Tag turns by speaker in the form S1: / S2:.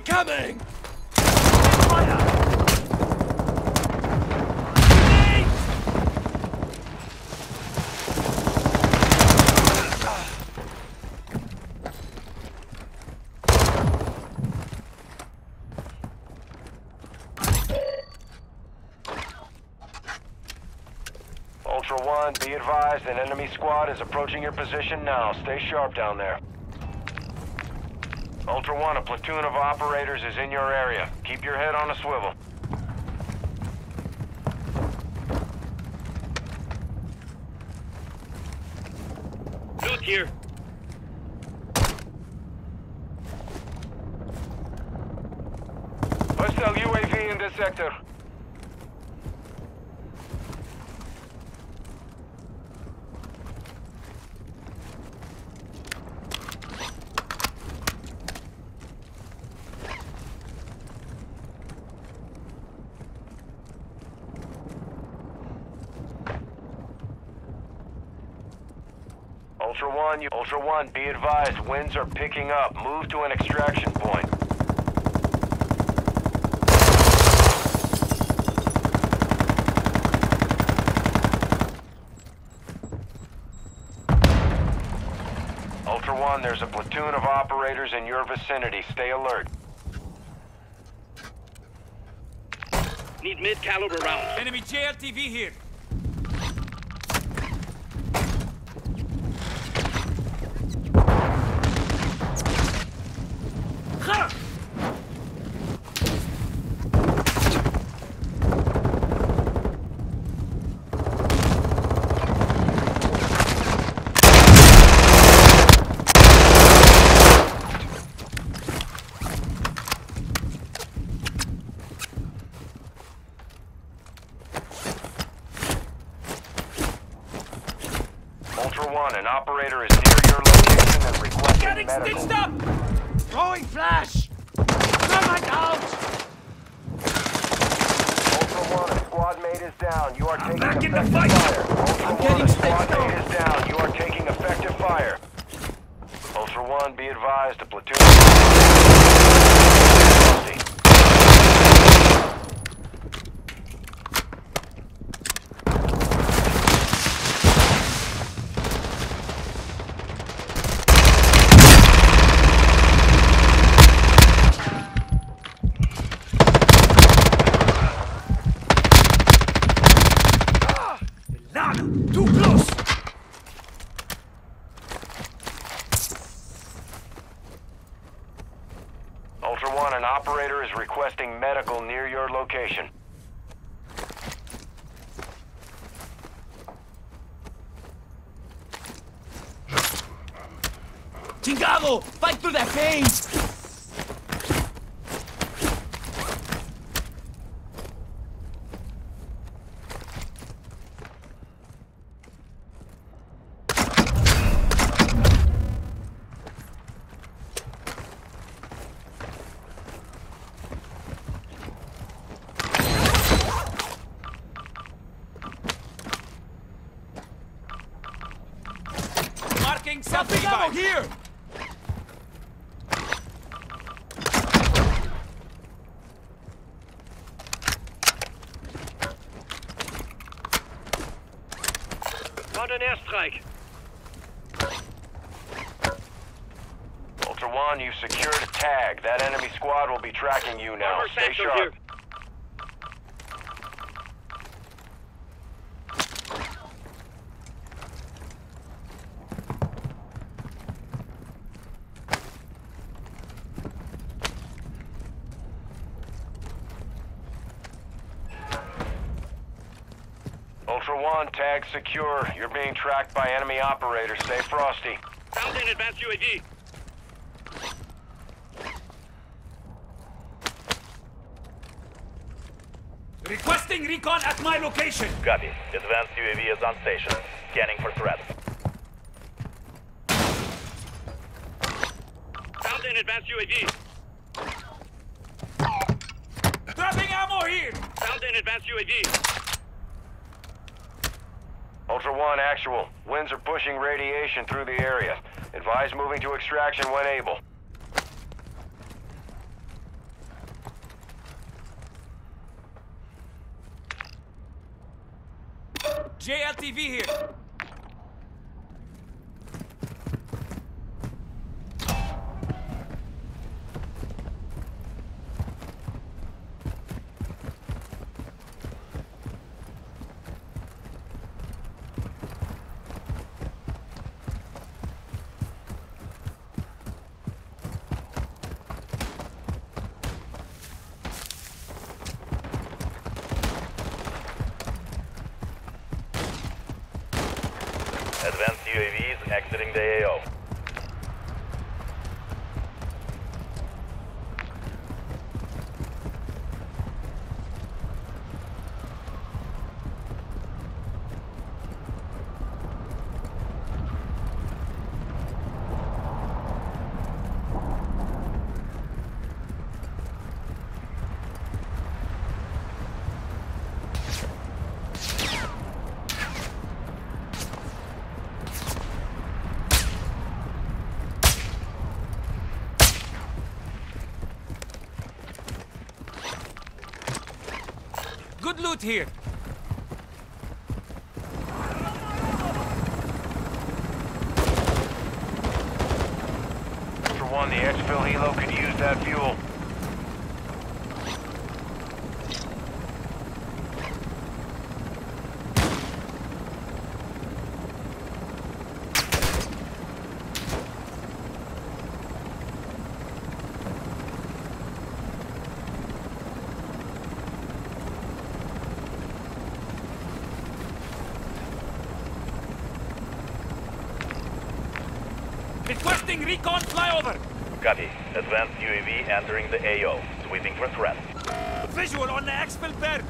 S1: Incoming!
S2: Ultra One, be advised, an enemy squad is approaching your position now. Stay sharp down there. Ultra One, a platoon of operators is in your area. Keep your head on a swivel.
S3: Loot here.
S2: Hostile UAV in this sector. Ultra One, you Ultra One, be advised, winds are picking up. Move to an extraction point. Ultra One, there's a platoon of operators in your vicinity. Stay alert.
S3: Need mid-caliber rounds.
S1: Enemy JLTV here.
S2: 1, an operator is near your location and requesting
S1: Getting stitched up! Throwing flash! Thermite out!
S2: Ultra 1, a squad mate is down. You are I'm taking
S1: back in the fight!
S2: Fire. Ultra
S1: I'm
S2: one,
S1: getting stitched up!
S2: is down. You are taking effective fire. Ultra 1, be advised, a platoon... Ultra One, an operator is requesting medical near your location.
S1: Chingado! Fight through that veins! Marking something ammo here!
S3: Found an airstrike.
S2: Ultra One, you've secured a tag. That enemy squad will be tracking you now. Stay
S3: satchel
S2: sharp.
S3: Here.
S2: Tag secure. You're being tracked by enemy operators. Stay frosty.
S3: Found an advanced UAV.
S1: Requesting recon at my location!
S4: Copy. Advanced UAV is on station. Scanning for threats.
S3: Found an advanced UAV.
S1: Dropping ammo here!
S3: Found an advanced UAV.
S2: Ultra One actual. Winds are pushing radiation through the area. Advise moving to extraction when able.
S1: JLTV here.
S4: Advanced UAVs exiting the AO.
S1: Good loot here.
S2: Ultra One, the exfil helo could use that fuel.
S1: Recon flyover.
S4: Copy. Advanced UAV entering the AO. Sweeping for threat.
S1: Visual on the exfil berg.